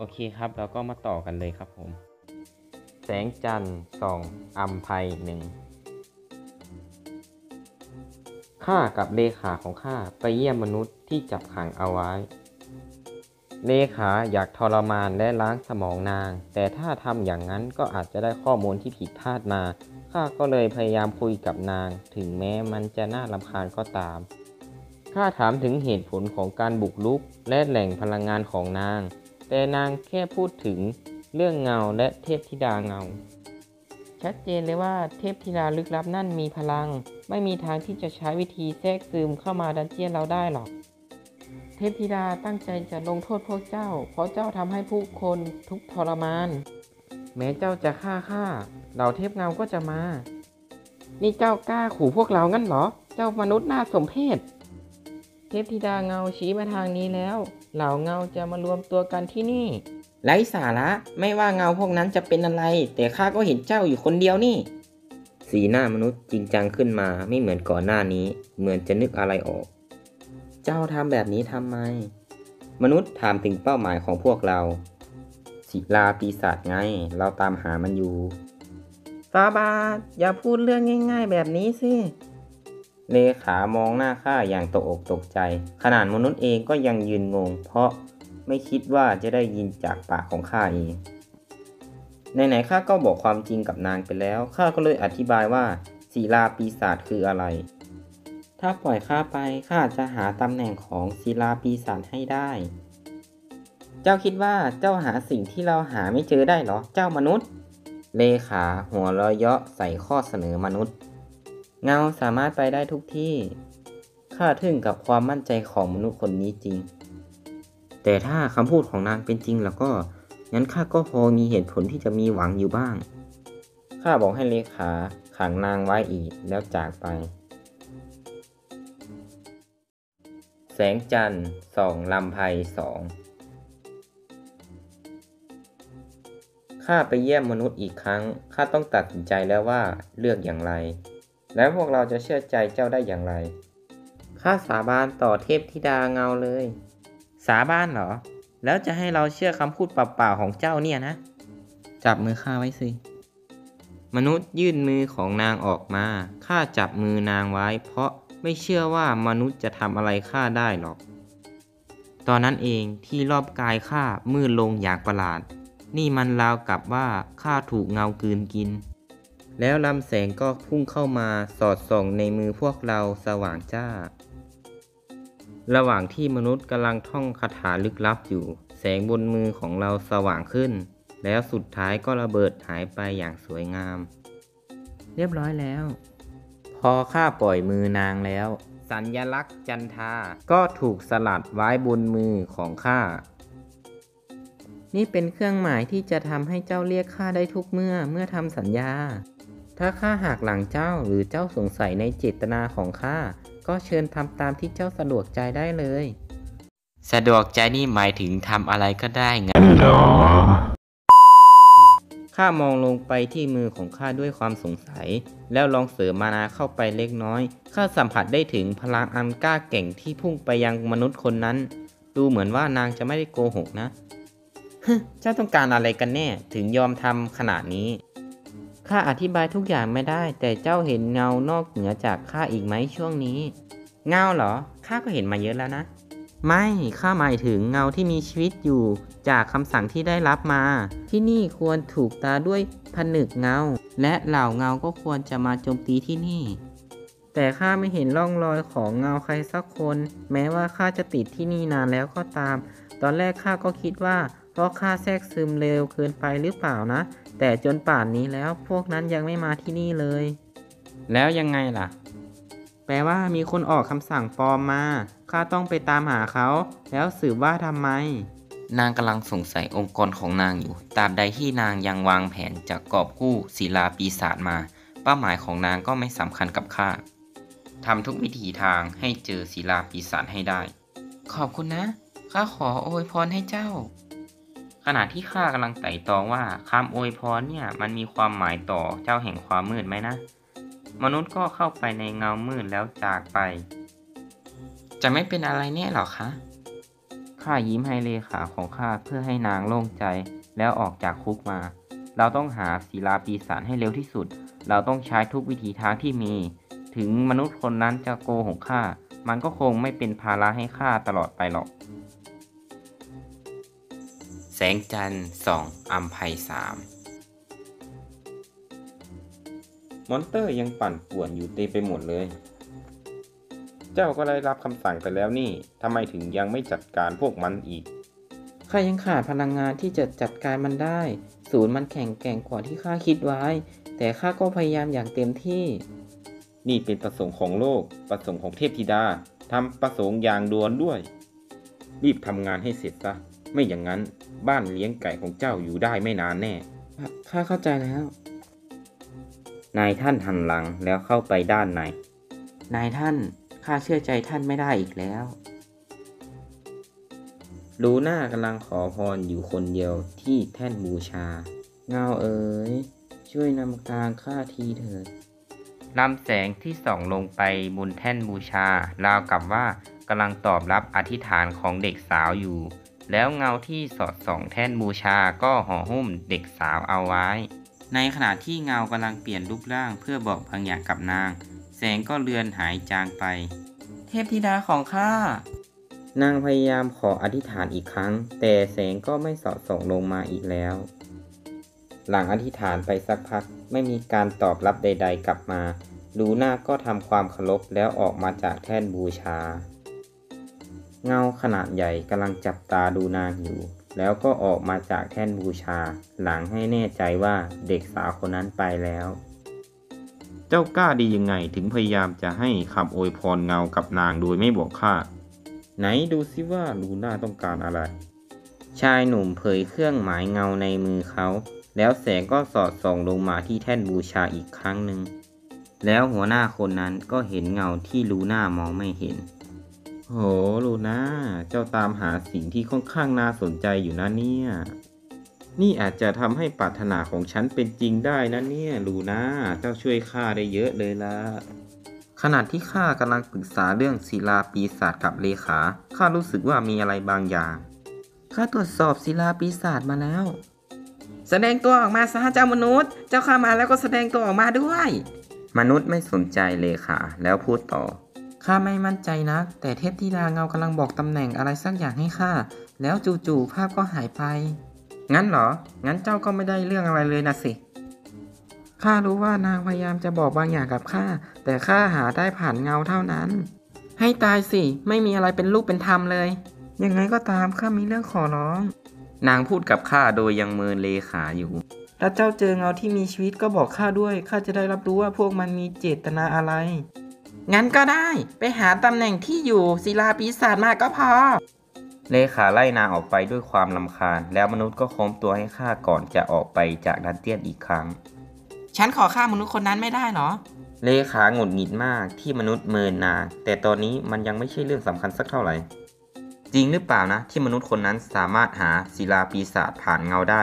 โอเคครับเราก็มาต่อกันเลยครับผม แสงจันทร์ส่องอัมภัยหนึ่งข้ากับเลขาของข้าไปเยี่ยมมนุษย์ที่จับขังเอาไว้ เลขาอยากทรมานและล้างสมองนาง แต่ถ้าทำอย่างนั้นก็อาจจะได้ข้อมูลที่ผิดพลาดมา ข้าก็เลยพยายามคุยกับนาง ถึงแม้มันจะน่ารำคาญก็ตาม ข้าถามถึงเหตุผลของการบุกรุกและแหล่งพลังงานของนาง แต่นางแค่พูดถึงเรื่องเงาและเทพธิดาเงา ชัดเจนเลยว่าเทพธิดาลึกลับนั่นมีพลัง ไม่มีทางที่จะใช้วิธีแทรกซึมเข้ามาดันเจียนเราได้หรอก เทพธิดาตั้งใจจะลงโทษพวกเจ้า เพราะเจ้าทำให้ผู้คนทุกทรมาน แม้เจ้าจะฆ่าข้าเหล่าเทพเงาก็จะมา นี่เจ้ากล้าขู่พวกเรางั้นเหรอ เจ้ามนุษย์น่าสมเพชเทพธิดาเงาชี้มาทางนี้แล้ว เหล่าเงาจะมารวมตัวกันที่นี่ ไร้สาระไม่ว่าเงาพวกนั้นจะเป็นอะไร แต่ข้าก็เห็นเจ้าอยู่คนเดียวนี่ สีหน้ามนุษย์จริงจังขึ้นมาไม่เหมือนก่อนหน้านี้ เหมือนจะนึกอะไรออก เจ้าทำแบบนี้ทำไม มนุษย์ถามถึงเป้าหมายของพวกเราศิลาปีศาจไง เราตามหามันอยู่ฟาบาทอย่าพูดเรื่องง่าย ๆ แบบนี้สิ เลขามองหน้าข้าอย่างตกอกตกใจ ขนาดมนุษย์เองก็ยังยืนงง เพราะไม่คิดว่าจะได้ยินจากปากของข้าเองไหนๆข้าก็บอกความจริงกับนางไปแล้วข้าก็เลยอธิบายว่าศิลาปีศาจคืออะไร ถ้าปล่อยข้าไปข้าจะหาตำแหน่งของศิลาปีศาจให้ได้ เจ้าคิดว่าเจ้าหาสิ่งที่เราหาไม่เจอได้เหรอเจ้ามนุษย์ เลขาหัวเราะเยาะใส่ข้อเสนอมนุษย์ เงาสามารถไปได้ทุกที่ ข้าทึ่งกับความมั่นใจของมนุษย์คนนี้จริง แต่ถ้าคำพูดของนางเป็นจริงแล้วก็ งั้นข้าก็พอมีเหตุผลที่จะมีหวังอยู่บ้าง ข้าบอกให้เลขาขังนางไว้อีกแล้วจากไป แสงจันทร์ส่องลำไพสอง ข้าไปเยี่ยมมนุษย์อีกครั้ง ข้าต้องตัดสินใจแล้วว่าเลือกอย่างไร แล้วพวกเราจะเชื่อใจเจ้าได้อย่างไร ข้าสาบานต่อเทพธิดาเงาเลย สาบานเหรอ แล้วจะให้เราเชื่อคำพูดเปล่าๆของเจ้าเนี่ยนะ จับมือข้าไว้สิ มนุษย์ยื่นมือของนางออกมา ข้าจับมือนางไว้ เพราะไม่เชื่อว่ามนุษย์จะทำอะไรข้าได้หรอก ตอนนั้นเองที่รอบกายข้ามืดลงอย่างประหลาด นี่มันราวกับว่าข้าถูกเงากืนกิน แล้วลำแสงก็พุ่งเข้ามาสอดส่องในมือพวกเราสว่างจ้า ระหว่างที่มนุษย์กำลังท่องคาถาลึกลับอยู่ แสงบนมือของเราสว่างขึ้น แล้วสุดท้ายก็ระเบิดหายไปอย่างสวยงาม เรียบร้อยแล้ว พอข้าปล่อยมือนางแล้ว สัญญลักษณ์จันทา ก็ถูกสลัดไว้บนมือของข้านี่เป็นเครื่องหมายที่จะทำให้เจ้าเรียกข้าได้ทุกเมื่อเมื่อทำสัญญา ถ้าข้าหักหลังเจ้าหรือเจ้าสงสัยในเจตนาของข้าก็เชิญทำตามที่เจ้าสะดวกใจได้เลย สะดวกใจนี่หมายถึงทำอะไรก็ได้งั้นเหรอข้ามองลงไปที่มือของข้าด้วยความสงสัย แล้วลองเสริมมานาเข้าไปเล็กน้อยข้าสัมผัสได้ถึงพลังอันกล้าแกร่งที่พุ่งไปยังมนุษย์คนนั้น ดูเหมือนว่านางจะไม่ได้โกหกนะฮึเจ้าต้องการอะไรกันแน่ถึงยอมทำขนาดนี้ ข้าอธิบายทุกอย่างไม่ได้ แต่เจ้าเห็นเงานอกเหนือจากข้าอีกไหมช่วงนี้ เงาเหรอข้าก็เห็นมาเยอะแล้วนะ ไม่ข้าหมายถึงเงาที่มีชีวิตอยู่จากคำสั่งที่ได้รับมา ที่นี่ควรถูกตาด้วยผนึกเงา และเหล่าเงาก็ควรจะมาโจมตีที่นี่ แต่ข้าไม่เห็นร่องรอยของเงาใครสักคน แม้ว่าข้าจะติดที่นี่นานแล้วก็ตาม ตอนแรกข้าก็คิดว่าเพราะข้าแทรกซึมเร็วเกินไปหรือเปล่านะ แต่จนป่านนี้แล้วพวกนั้นยังไม่มาที่นี่เลย แล้วยังไงล่ะ แปลว่ามีคนออกคำสั่งปลอมมา ข้าต้องไปตามหาเขา แล้วสืบว่าทำไม นางกำลังสงสัยองค์กรของนางอยู่ ตราบใดที่นางยังวางแผนจะกอบกู้ศิลาปีศาจมา เป้าหมายของนางก็ไม่สำคัญกับข้าทำทุกวิถีทางให้เจอศิลาปีศาจให้ได้ ขอบคุณนะ ข้าขออวยพรให้เจ้า ขณะที่ข้ากำลังไต่ตองว่าคำอวยพรเนี่ยมันมีความหมายต่อเจ้าแห่งความมืดไหมนะ มนุษย์ก็เข้าไปในเงามืดแล้วจากไป จะไม่เป็นอะไรแน่หรอคะขข้ายิ้มให้เลขาของข้าเพื่อให้นางโล่งใจแล้วออกจากคุกมา เราต้องหาศิลาปีศาจให้เร็วที่สุด เราต้องใช้ทุกวิธีทางที่มี ถึงมนุษย์คนนั้นจะโกหกข้า มันก็คงไม่เป็นภาระให้ข้าตลอดไปหรอก แสงจันทร์สองอัมภัยสามmonster ยังปั่นป่วนอยู่เต็มไปหมดเลย เจ้าก็ได้รับคำสั่งไปแล้วนี่ทำไมถึงยังไม่จัดการพวกมันอีก ข้ายังขาดพลังงานที่จะจัดการมันได้ ศูนย์มันแข็งแกร่งกว่าที่ข้าคิดไว้ แต่ข้าก็พยายามอย่างเต็มที่ นี่เป็นประสงค์ของโลก ประสงค์ของเทพธิดาตามประสงค์อย่างด่วนด้วย รีบทำงานให้เสร็จซะ ไม่อย่างนั้น บ้านเลี้ยงไก่ของเจ้าอยู่ได้ไม่นานแน่ ข้าเข้าใจแล้ว นายท่านหันหลังแล้วเข้าไปด้านใน นายท่าน ข้าเชื่อใจท่านไม่ได้อีกแล้ว ลูน่ากำลังขอพรอยู่คนเดียวที่แท่นบูชา เงาเอ๋ย ช่วยนำกลางข้าทีเถิดลำแสงที่ส่องลงไปบนแท่นบูชาราวกับว่ากำลังตอบรับอธิษฐานของเด็กสาวอยู่ แล้วเงาที่สอดส่องแท่นบูชาก็ห่อหุ้มเด็กสาวเอาไว้ ในขณะที่เงากำลังเปลี่ยนรูปร่างเพื่อบอกบางอย่างกับนาง แสงก็เลือนหายจางไป เทพธิดาของข้านางพยายามขออธิษฐานอีกครั้ง แต่แสงก็ไม่สอดส่องลงมาอีกแล้ว หลังอธิษฐานไปสักพักไม่มีการตอบรับใด ๆ กลับมา ลูน่าก็ทำความเคารพแล้วออกมาจากแท่นบูชา เงาขนาดใหญ่กำลังจับตาดูนางอยู่ แล้วก็ออกมาจากแท่นบูชา หลังให้แน่ใจว่าเด็กสาวคนนั้นไปแล้ว เจ้ากล้าดียังไงถึงพยายามจะให้คำอวยพรเงากับนางโดยไม่บอกข้าไหนดูซิว่าลูน่าต้องการอะไร ชายหนุ่มเผยเครื่องหมายเงาในมือเขา แล้วแสงก็สอดส่องลงมาที่แท่นบูชาอีกครั้งหนึ่งแล้วหัวหน้าคนนั้นก็เห็นเงาที่ลูน่ามองไม่เห็น โหลูน่าเจ้าตามหาสิ่งที่ค่อนข้างน่าสนใจอยู่นะเนี่ย นี่อาจจะทำให้ปรารถนาของฉันเป็นจริงได้นะเนี่ยลูน่าเจ้าช่วยข้าได้เยอะเลยละขณะที่ข้ากำลังปรึกษาเรื่องศิลาปีศาจกับเลขาข้ารู้สึกว่ามีอะไรบางอย่างข้าตรวจสอบศิลาปีศาจมาแล้ว แสดงตัวออกมาซะเจ้ามนุษย์ เจ้าข้ามาแล้วก็แสดงตัวออกมาด้วย มนุษย์ไม่สนใจเลขาแล้วพูดต่อ ข้าไม่มั่นใจนะแต่เทพธิดาเงากำลังบอกตำแหน่งอะไรสักอย่างให้ข้า แล้วจู่ๆภาพก็หายไป งั้นเหรอ งั้นเจ้าก็ไม่ได้เรื่องอะไรเลยนะสิ ข้ารู้ว่านางพยายามจะบอกบางอย่างกับข้า แต่ข้าหาได้ผ่านเงาเท่านั้น ให้ตายสิ ไม่มีอะไรเป็นลูกเป็นธรรมเลย ยังไงก็ตามข้ามีเรื่องขอร้อง นางพูดกับข้าโดยยังเมินเลขาอยู่ ถ้าเจ้าเจอเงาที่มีชีวิตก็บอกข้าด้วย ข้าจะได้รับรู้ว่าพวกมันมีเจตนาอะไร งั้นก็ได้ไปหาตำแหน่งที่อยู่ศิลาปีศาจมาก็พอ เลขาไล่นางออกไปด้วยความลำคาญ แล้วมนุษย์ก็โค้มตัวให้ข้าก่อนจะออกไปจากดันเจียนอีกครั้ง ฉันขอฆ่ามนุษย์คนนั้นไม่ได้เหรอ เลขาหงุดหงิดมากที่มนุษย์เมินนางแต่ตอนนี้มันยังไม่ใช่เรื่องสำคัญสักเท่าไหร่ จริงหรือเปล่านะ ที่มนุษย์คนนั้นสามารถหาศิลาปีศาจผ่านเงาได้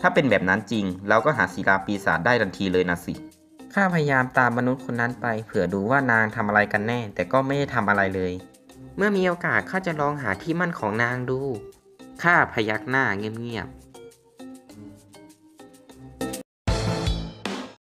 ถ้าเป็นแบบนั้นจริง เราก็หาศิลาปีศาจได้ทันทีเลยนะสิ ข้าพยายามตามมนุษย์คนนั้นไป เผื่อดูว่านางทำอะไรกันแน่ แต่ก็ไม่ได้ทำอะไรเลย เมื่อมีโอกาสข้าจะลองหาที่มั่นของนางดู ข้าพยักหน้าเงียบๆ